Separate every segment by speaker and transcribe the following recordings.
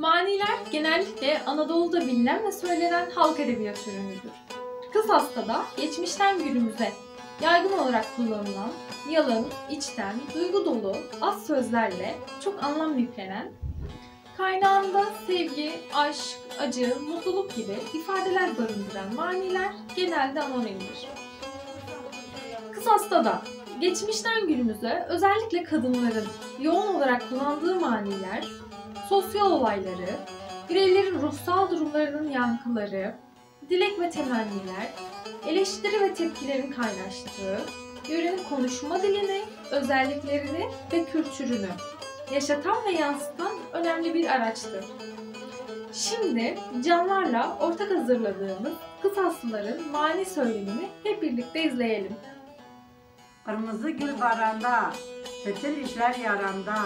Speaker 1: Maniler genellikle Anadolu'da bilinen ve söylenen halk edebiyat ürünüdür. Kız Hasta'da geçmişten günümüze yaygın olarak kullanılan, yalın, içten, duygu dolu, az sözlerle çok anlam yüklenen, kaynağında sevgi, aşk, acı, mutluluk gibi ifadeler barındıran maniler genelde anonimdir. Kız Hasta'da geçmişten günümüze özellikle kadınların yoğun olarak kullandığı maniler, sosyal olayları, bireylerin ruhsal durumlarının yankıları, dilek ve temenniler, eleştiri ve tepkilerin kaynaştığı, yörenin konuşma dilini, özelliklerini ve kültürünü yaşatan ve yansıtan önemli bir araçtır. Şimdi canlarla ortak hazırladığımız kız aslıların mani söylemini hep birlikte izleyelim.
Speaker 2: Kırmızı gül baranda, fitil işler yaranda.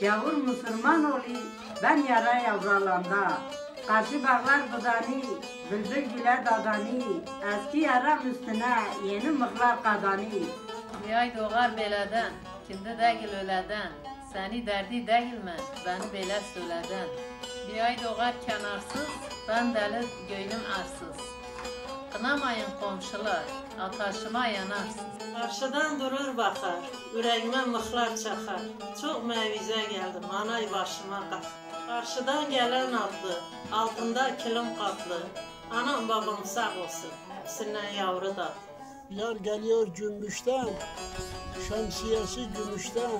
Speaker 2: Yavur Müslüman olayım, ben yara yavralanda. Karşı bağlar budani, bülbül güle dadani. Eski yaram üstüne yeni mıhlar kadani.
Speaker 3: Bir ay doğar belədən, kimdə dəgil ölədən. Səni dərdi deyilmə, bəni belə söylədən. Bir ay doğar kənarsız, ben dəli göynüm arsız. Qınamayın komşular, ataşıma yanarsız.
Speaker 4: Qarşıdan durur baxar, ürəyimə mıxlar çaxar. Çox məvizə gəldi, manay başıma qalx. Qarşıdan gələn adlı, altında kilim qatlı. Anam babam sağ olsun, hepsindən yavru da.
Speaker 5: Yar geliyor cümbüşten, şemsiyesi gümüşten.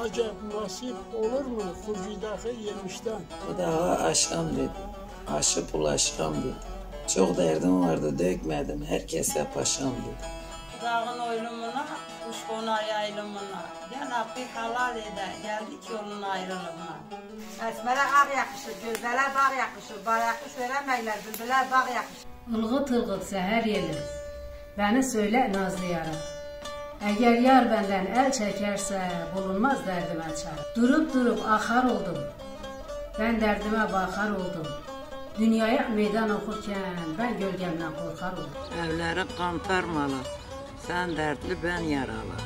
Speaker 5: Acep nasip olur mu Fuzi'daki yemişten?
Speaker 6: Bu daha aşkam dedi. Aşıp ulaşkam dedi. Çok derdim vardı dökmedim herkese paşam dedi.
Speaker 7: Dağın oylumuna, kuş konar yaylımına. Cenab-ı halal eder, geldik yolun ayrılığına.
Speaker 2: Esmere ağ yakışır, gözlere bağ yakışır. Bayakı söylemeyler, bülbüler bağ yakışır.
Speaker 8: Ilğıt ılğıt seher yeli. Beni söyle nazlı yaram. Eğer yar benden el çekerse bulunmaz derdime çare. Durup durup akar oldum. Ben derdime bakar oldum. Dünyaya meydan okurken ben gölgemden korkar oldum.
Speaker 6: Evleri kantarmalı. Sen dertli ben yaralı.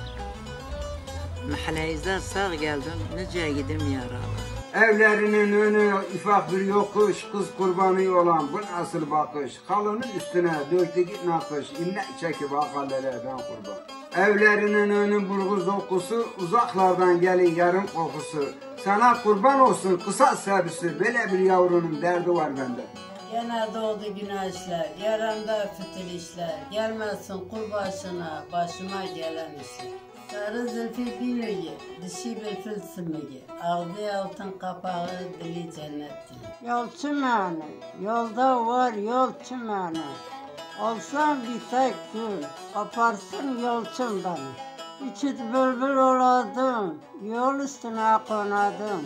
Speaker 6: Mahalleyze sağ geldim nice gidim yaralı.
Speaker 9: Evlerinin önü ifak bir yokuş, kız kurbanı olan bu nasıl bakış? Halının üstüne döktü git nakış, innek çekip akallerden kurban. Evlerinin önü burguz okusu, uzaklardan gelin yarım kokusu. Sana kurban olsun kısa sebisi, böyle bir yavrunun derdi var bende.
Speaker 7: Yine doğdu güneşler, yaramda fitil işler. Gelmezsin kurbaşına, başıma gelen işler. Sarı zülfü bileği, dişi bir fil simigi. Ağzı altın kapağı, dili cennet dili.
Speaker 2: Yol çimeni, yolda var yol çimeni. Olsam bir tek gül, kaparsın yolçum beni. İçit bülbül oladım, yol üstüne konadım.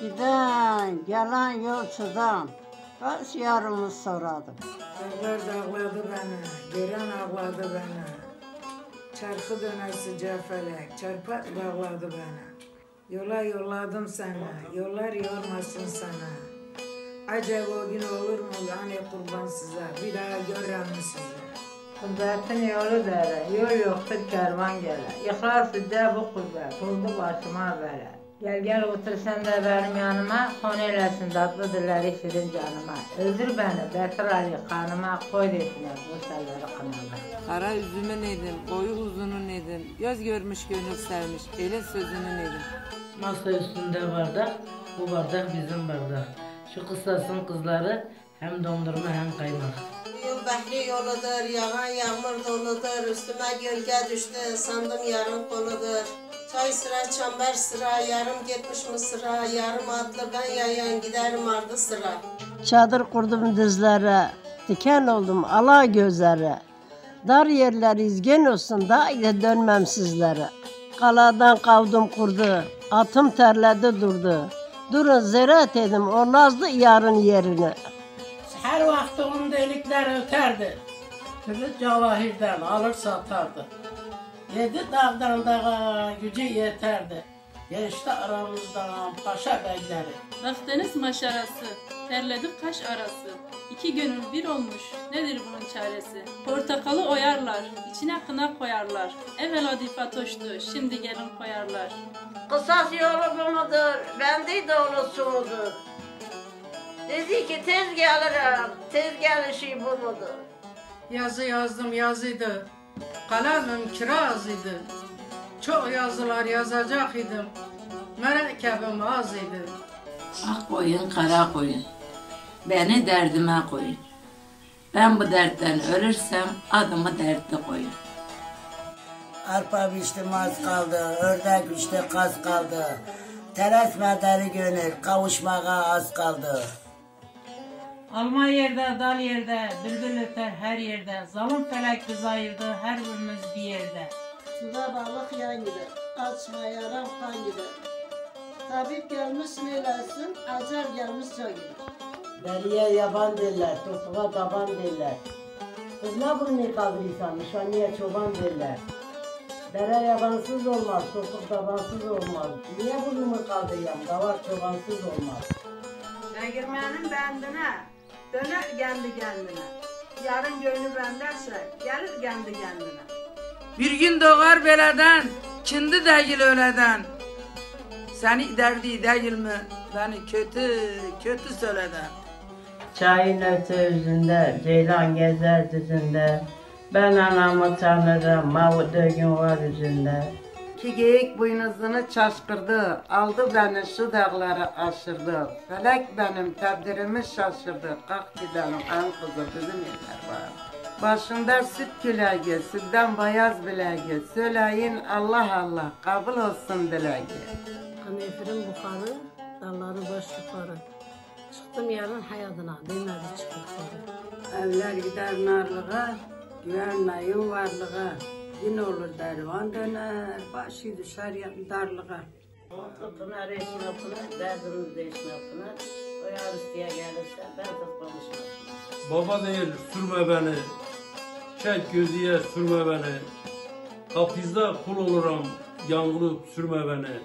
Speaker 2: Giden, gelen yolcudan, kaç yarımı soradım.
Speaker 10: Dağlar dağladı beni, gören ağladı beni. Çarkı dönesi cefelek, çarpak bağladı beni. Yola yolladım sana, yollar yormasın sana. Acaba o gün olur mu hani kurban size, bir daha mü sizi?
Speaker 7: Kudretin yolu dere, yol yoktur kervan gele. İhlas de bu kudret, buldu başıma bere. Gel gel otur sen de benim yanıma, konu eylesin tatlı dilleri şirin canıma. Öldür beni Bekir Ali kanıma, koy desinler bu selleri kınama.
Speaker 6: Kara üzümün edin, boyu uzunun edin. Göz görmüş gönül sevmiş, ele sözünün edin.
Speaker 4: Masa üstünde bardak, bu bardak bizim bardak. Şu kısasın kızları hem dondurma hem kaymak.
Speaker 11: Bu yıl bahri yoludur, yağan yağmur doludur. Üstüme gölge düştü, sandım yarım koludur. Çay sıra, çember sıra, yarım gitmiş mi sıra, yarım atlı ben yayan giderim ardı sıra.
Speaker 2: Çadır kurdum dizlere, diken oldum ala gözlere. Dar yerler izgen olsun da ile dönmem sizlere. Kaladan kavdum kurdu, atım terledi durdu. Durun ziraat edim o nazlı yarın yerine.
Speaker 4: Her vakti onun delikler öterdi. Türlü cavahirden alır satardı. Yedi dağdan dağa gücü yeterdi. Geçti aramızdan paşa beyleri.
Speaker 12: Baktınız maşarası, terledik kaş arası. İki gönül bir olmuş, nedir bunun çaresi? Portakalı oyarlar, içine kına koyarlar. Evvela difatoştu, şimdi gelin koyarlar.
Speaker 7: Kısas yolu bu mudur? Bendi doğrusu mudur?
Speaker 13: Dedi ki tez gelirim, tez gelişi bu mudur?
Speaker 12: Yazı yazdım yazıydı. Kalemim kiraz idi. Çok yazılar yazacak idim. Mürekkebim az idi.
Speaker 14: Ak koyun, kara koyun. Beni derdime koyun. Ben bu dertten ölürsem adımı dertte koyun.
Speaker 11: Arpa biçtim az kaldı, ördek biçti kaz kaldı. Teres medeni gönül, kavuşmağa az kaldı.
Speaker 15: Alma yerde, dal yerde, bülbül öter her yerde. Zalim felek bizi ayırdı, her birimiz bir yerde.
Speaker 2: Suda balık yan gider, açma yaram kan gider. Tabip gelmiş neylesin, acar gelmiş can gider.
Speaker 16: Deliye yaban derler, topuğa taban derler. Kız ne bunu kaldırırsan, nişanlıya çoban derler. Dere yabansız olmaz, topuk tabansız olmaz. Niye burnumu kaldırıyorum, davar çobansız olmaz.
Speaker 17: Değirmenin bendine, döner kendi kendine. Yarın gönlü benderse, gelir kendi kendine.
Speaker 12: Bir gün doğar beleden, kindi değil öleden. Seni derdi değil mi, beni kötü, kötü söyleden.
Speaker 6: Çayın ötü yüzünde, ceylan gezer düzünde. Ben anamı tanırım, mavut dögün var yüzünde.
Speaker 17: Ki geyik boynuzunu çaşkırdı, aldı beni şu dağları aşırdı. Felek benim tedbirimi şaşırdı, kalk gidelim en kızı bizim yerler var. Başında süt külegi, sütten beyaz bilegi, söyleyin Allah Allah, kabul olsun dilegi.
Speaker 2: Kanefirin buharı, dalları baş yukarı. Çıktım yarın hayatına, demedi çık yukarı.
Speaker 17: Evler gider narlığa, güvenmeyin varlığa. Gün olur dervan döner, başı düşer darlığa.
Speaker 6: Pınar eşme pınar, derdimiz değişme pınar. O yar isteye gelirse ben tıklamışım.
Speaker 18: Baba değil sürme beni. Çek gözüye sürme beni. Hafizde kul olurum yangılıp sürme beni.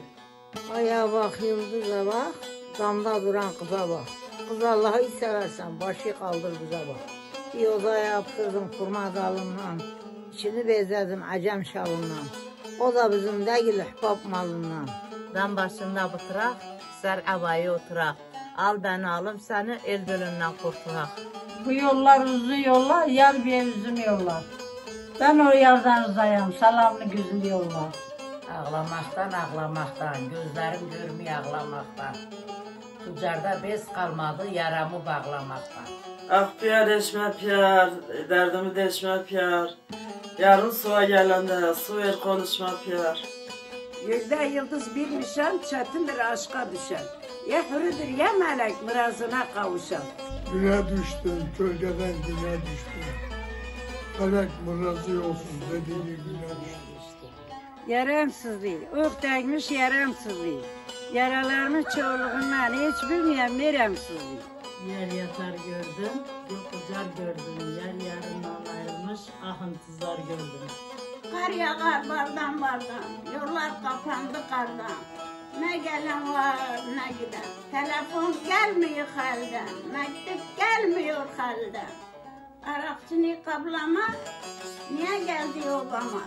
Speaker 6: Aya bak, yıldıza bak, damda duran kıza bak. Kız Allah'ı seversen başı kaldır bize bak. Bir oda yaptırdım kurma dalından. İçini bezədim əcəm şalından. O da bizim dəqil hübab malından.
Speaker 19: Dan başında bıtıraq, sər əvayı oturaq. Al bəni alım səni el bölündən qurtulaq.
Speaker 20: Bu yollar uzun yollar, yar bir üzüm yollar. Ben o yardan uzayam, salamlı gözlü yollar.
Speaker 7: Ağlamaqdan, ağlamaqdan, gözlərim görmüyor ağlamaqdan. Tucarda bez qalmadı, yaramı bağlamaqdan.
Speaker 21: Ah piyar eşme piyar, derdimi deşme piyar. Yarın suya gelende su ver konuşma piyar.
Speaker 17: Yüzde yıldız bilmişem, çetindir aşka düşen. Ya hürüdür ya melek mirazına kavuşan.
Speaker 22: Güne düştüm, gölgeden güne düştüm. Felek mırrazı olsun dediği güne düştüm.
Speaker 17: Yaremsizliği, ök değmiş yaremsizliği. Yaralarımın çoğuluğundan hiç bilmeyen neremsizliği.
Speaker 15: Yer yatar gördüm, yok ucar gördüm. Yer yarından ayrılmış, ahıntızlar gördüm.
Speaker 23: Kar yağar bardan bardan, yollar kapandı kardan. Ne gelen var ne giden, telefon gelmiyor halden, mektup gelmiyor halden. Arakçını kablama, niye geldi Obama?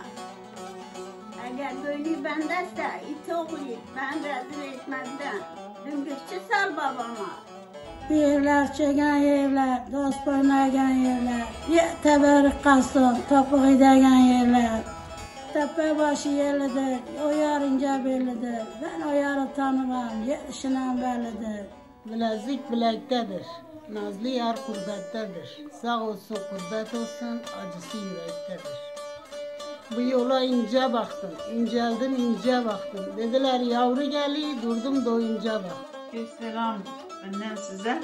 Speaker 23: Eğer gönlü bendese, it oğlu ben rezil etmezden. Dümbükçü sal babama.
Speaker 20: Yerler çeken yerler, dost boynagan yerler. Ye teberik kalsın, topuk idegen yerler. Tepe başı yerlidir, o yar ince bellidir. Ben o yarı tanımam, yerişinen bellidir. Bilezik bilektedir, nazlı yar kurbettedir. Sağ olsun kurbet olsun, acısı yürektedir. Bu yola ince baktım, inceldim ince baktım. Dediler yavru geliyor, durdum doyunca bak.
Speaker 15: Selam benden size.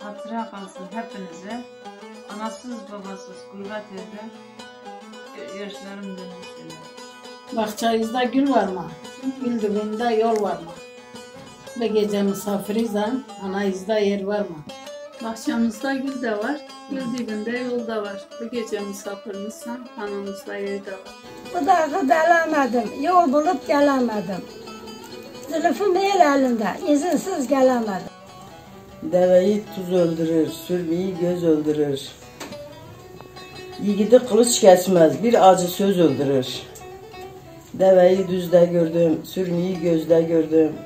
Speaker 15: Hatıra kalsın hepinize. Anasız babasız gurbet yerde y- yaşlarım dönmüştüler.
Speaker 20: Bahçenizde gül var mı? Gül dibinde yol var mı? Ve gece misafirizem, anayızda yer var mı?
Speaker 24: Bahçemizde gül de var, gül dibinde yol da var. Bu gece misafirimizsen hanımızda yer de var.
Speaker 20: Bu dağı delemedim, yol bulup gelemedim. Zülfüm el elinde, izinsiz gelemedim.
Speaker 16: Dəvəyi tuz öldürür, sürməyi göz öldürür. Yigidi qılış kəsməz, bir acı söz öldürür. Dəvəyi düzdə gördüm, sürməyi gözdə gördüm.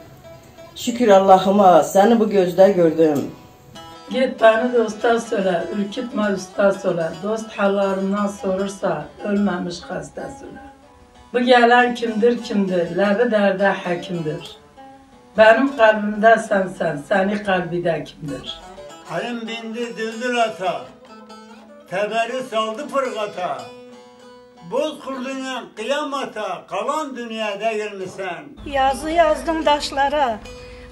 Speaker 16: Şükür Allahıma, səni bu gözdə gördüm.
Speaker 2: Get bəni dosta söylə, ürkütmə usta söylə. Dost hallarından sorursa, ölməmiş xəstə söylə. Bu gələn kimdir, kimdir? Ləbi dərdə həkimdir. Benim kalbimde sensen, seni kalbide kimdir?
Speaker 25: Halim bindi düldül ata, teberi saldı fırgata. Boz kurdun kıyamata, kalan dünya değil misin?
Speaker 20: Yazı yazdım daşlara,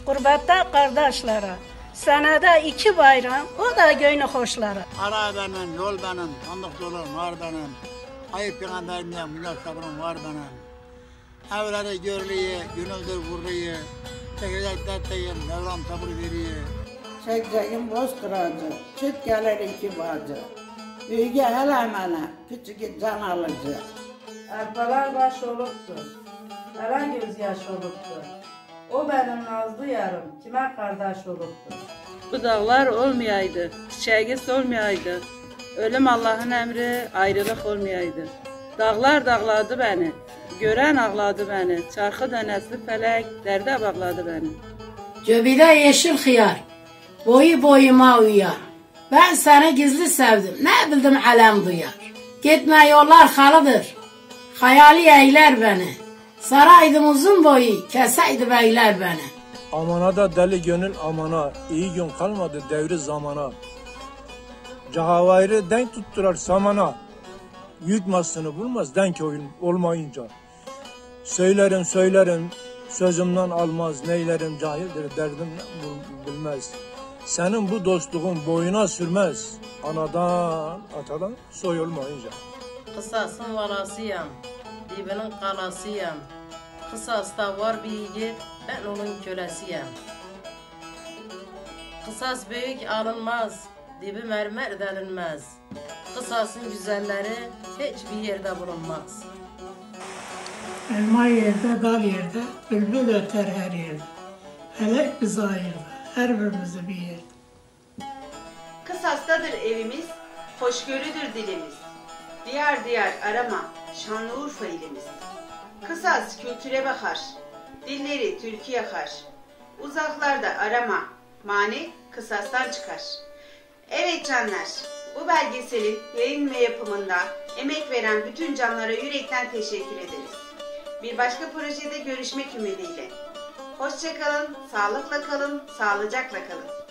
Speaker 20: gurbette kardeşlere. Senede iki bayram, o da gönlü hoşlara.
Speaker 25: Ara benim, yol benim, sandık dolu var benim. Ayıp peygamberimden münasabım var benim. Evleri görlüye, gönüldür vurluye. Çekirdek dertleyim, Mevlam sabır veriyor.
Speaker 26: Çekeceğim boz kıracı, çıt gelir iki bacı. Büyüge hele mene, küçük can alıcı.
Speaker 2: Arpalar baş oluptu, Eren gözyaş oluptu. O benim nazlı yarım, kime kardeş oluptu.
Speaker 12: Bu dağlar olmayaydı, çiçeği solmayaydı. Ölüm Allah'ın emri, ayrılık olmayaydı. Dağlar dağladı beni, gören ağladı beni. Çarkı dönesi felek, derde bağladı beni.
Speaker 27: Göbide yeşil hıyar, boyu boyuma uyar. Ben seni gizli sevdim, ne bildim alem duyar. Gitme yollar halıdır, hayali eyler beni. Saraydım uzun boyu, keseydi beyler beni.
Speaker 28: Amana da deli gönül amana, iyi gün kalmadı devri zamana. Cahavayrı denk tutturar samana. Yük maslını bulmaz denk oyun olmayınca. Söylerim söylerim, sözümden almaz, neylerim cahildir, derdim bilmez. Senin bu dostluğun boyuna sürmez, anadan atadan soy olmayınca.
Speaker 29: Kısasın valasıyam, dibinin kalasıyam. Kısasta var bir yiğit, ben onun kölesiyim. Kısas büyük alınmaz, dibi mermer delinmez. Kısasın güzelleri hiçbir yerde bulunmaz.
Speaker 20: Elma yerde, dal yerde, bülbül öter her yerde. Felek bizi ayırdı, her birimizi bir yerde.
Speaker 30: Kısastadır evimiz, hoşgörüdür dilimiz. Diyar diyar arama, Şanlıurfa ilimiz. Kısas kültüre bakar, dilleri türkü yakar. Uzaklarda arama, mani kısastan çıkar. Evet canlar, bu belgeselin yayın ve yapımında emek veren bütün canlara yürekten teşekkür ederiz. Bir başka projede görüşmek ümidiyle. Hoşçakalın, sağlıkla kalın, sağlıcakla kalın.